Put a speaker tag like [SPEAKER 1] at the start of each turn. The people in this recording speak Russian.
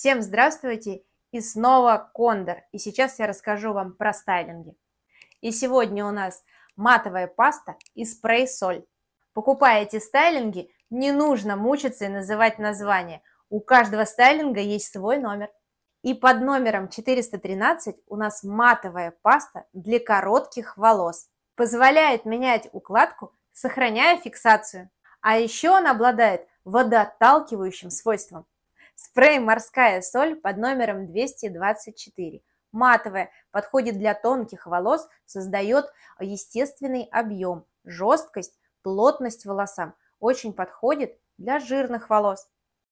[SPEAKER 1] Всем здравствуйте и снова Кондор. И сейчас я расскажу вам про стайлинги. И сегодня у нас матовая паста и спрей-соль. Покупая эти стайлинги, не нужно мучиться и называть название. У каждого стайлинга есть свой номер. И под номером 413 у нас матовая паста для коротких волос. Позволяет менять укладку, сохраняя фиксацию. А еще он обладает водоотталкивающим свойством. Спрей «Морская соль» под номером 224. Матовая, подходит для тонких волос, создает естественный объем, жесткость, плотность волосам. Очень подходит для жирных волос.